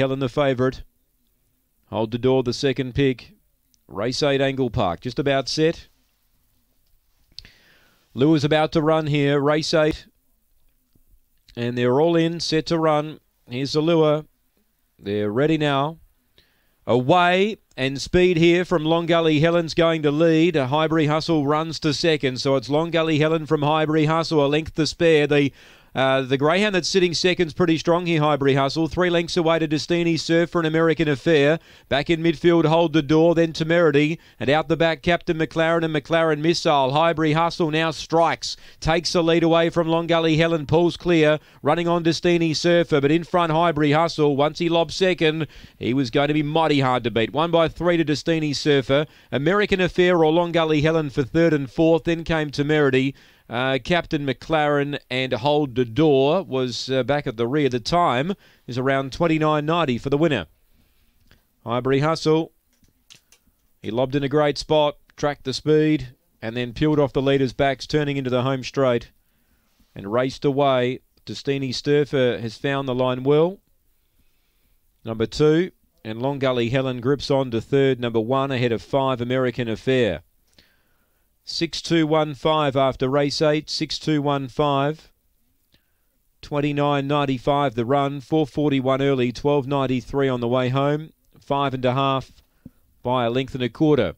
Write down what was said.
Helen the favourite. Hold the door, the second pick. Race 8 Angle Park, just about set. Lou is about to run here, race 8. And they're all in, set to run. Here's the lure. They're ready now. Away and speed here from Long Gully Helen's going to lead. A Highbury Hustle runs to second, so it's Long Gully Helen from Highbury Hustle, a length to spare. The uh, the greyhound that's sitting second's pretty strong here, Highbury Hustle. Three lengths away to Destiny Surf for an American Affair. Back in midfield, hold the door, then Temerity. And out the back, Captain McLaren and McLaren Missile. Highbury Hustle now strikes. Takes the lead away from Long Gully Helen. Pulls clear. Running on Destiny Surfer, but in front, Highbury Hustle. Once he lobs second, he was going to be mighty hard to beat. One by three to Destiny Surfer. American Affair or Long Gully Helen for third and fourth. Then came Temerity. Uh, Captain McLaren and Hold the Door was uh, back at the rear. The time is around 29.90 for the winner. Highbury Hustle. He lobbed in a great spot, tracked the speed, and then peeled off the leader's backs, turning into the home straight and raced away. Destiny Surfer has found the line well. Number two, and Long Gully Helen grips on to third. Number one ahead of five, American Affair. 6215 after race 8, 6215. 29.95 the run, 441 early, 12.93 on the way home, five and a half by a length and a quarter.